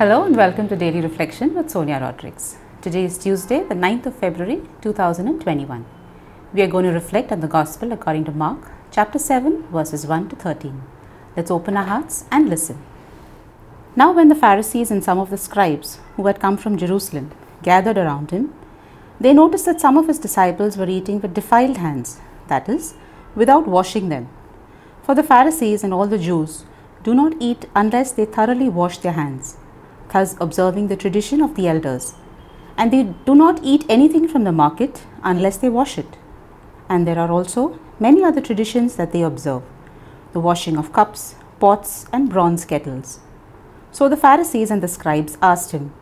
Hello and welcome to Daily Reflection with Sonia Rodrigues. Today is Tuesday, the 9th of February 2021. We are going to reflect on the Gospel according to Mark, chapter 7, verses 1 to 13. Let's open our hearts and listen. Now, when the Pharisees and some of the scribes who had come from Jerusalem gathered around him, they noticed that some of his disciples were eating with defiled hands, that is, without washing them. For the Pharisees and all the Jews do not eat unless they thoroughly wash their hands, thus observing the tradition of the elders. And they do not eat anything from the market unless they wash it. And there are also many other traditions that they observe the washing of cups, pots, and bronze kettles. So the Pharisees and the scribes asked him,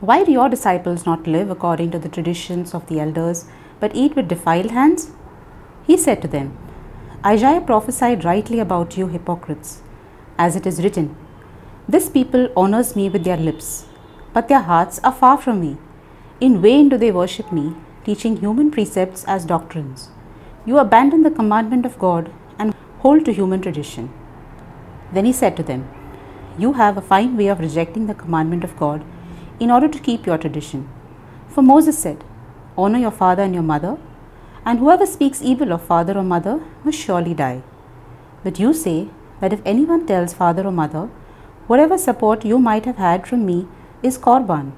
Why do your disciples not live according to the traditions of the elders, but eat with defiled hands? He said to them, Isaiah prophesied rightly about you hypocrites, as it is written, This people honors me with their lips, but their hearts are far from me. In vain do they worship me, teaching human precepts as doctrines. You abandon the commandment of God and hold to human tradition. Then he said to them, You have a fine way of rejecting the commandment of God in order to keep your tradition. For Moses said, Honor your father and your mother, and whoever speaks evil of father or mother must surely die. But you say that if anyone tells father or mother, whatever support you might have had from me is korban,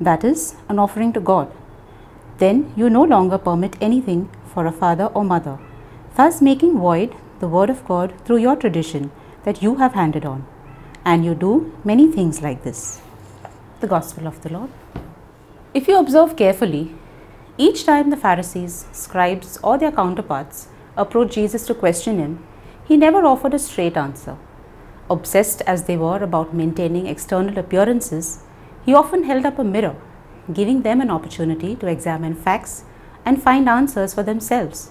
that is, an offering to God, then you no longer permit anything for a father or mother, thus making void the word of God through your tradition that you have handed on. And you do many things like this. The Gospel of the Lord. If you observe carefully, each time the Pharisees, scribes, or their counterparts approached Jesus to question him, he never offered a straight answer. Obsessed as they were about maintaining external appearances, he often held up a mirror, giving them an opportunity to examine facts and find answers for themselves.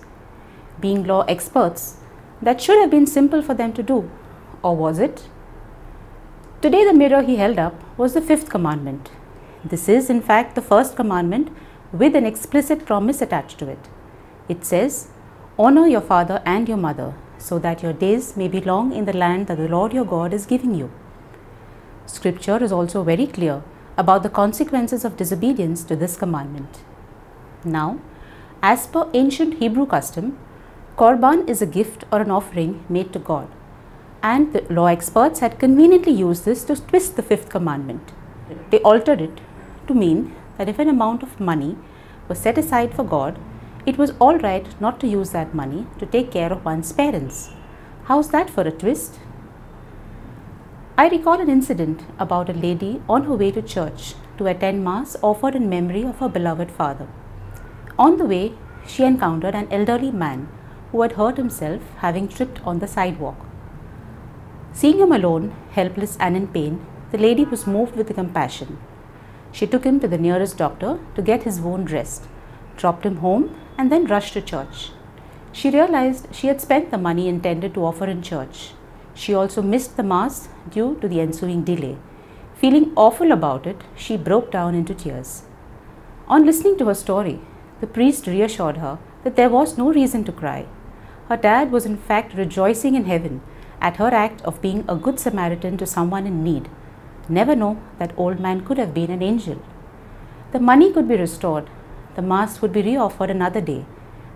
Being law experts, that should have been simple for them to do, or was it? Today, the mirror he held up was the fifth commandment. This is, in fact, the first commandment with an explicit promise attached to it. It says, Honor your father and your mother, so that your days may be long in the land that the Lord your God is giving you. Scripture is also very clear about the consequences of disobedience to this commandment. Now, as per ancient Hebrew custom, Korban is a gift or an offering made to God, and the law experts had conveniently used this to twist the fifth commandment. They altered it to mean that if an amount of money was set aside for God, it was all right not to use that money to take care of one's parents. How's that for a twist? I recall an incident about a lady on her way to church to attend Mass offered in memory of her beloved father. On the way, she encountered an elderly man who had hurt himself having tripped on the sidewalk. Seeing him alone, helpless and in pain, the lady was moved with compassion. She took him to the nearest doctor to get his wound dressed, dropped him home, and then rushed to church. She realized she had spent the money intended to offer in church. She also missed the Mass due to the ensuing delay. Feeling awful about it, she broke down into tears. On listening to her story, the priest reassured her that there was no reason to cry. Her dad was in fact rejoicing in heaven at her act of being a good Samaritan to someone in need. Never know that old man could have been an angel. The money could be restored, the Mass would be reoffered another day,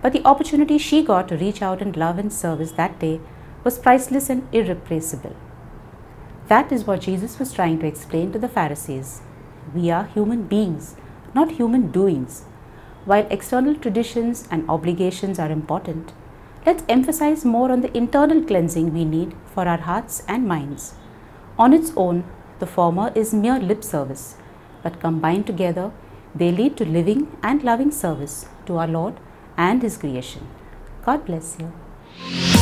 but the opportunity she got to reach out in love and service that day was priceless and irreplaceable. That is what Jesus was trying to explain to the Pharisees. We are human beings, not human doings. While external traditions and obligations are important, let's emphasize more on the internal cleansing we need for our hearts and minds. On its own, the former is mere lip service, but combined together, they lead to living and loving service to our Lord and His creation. God bless you.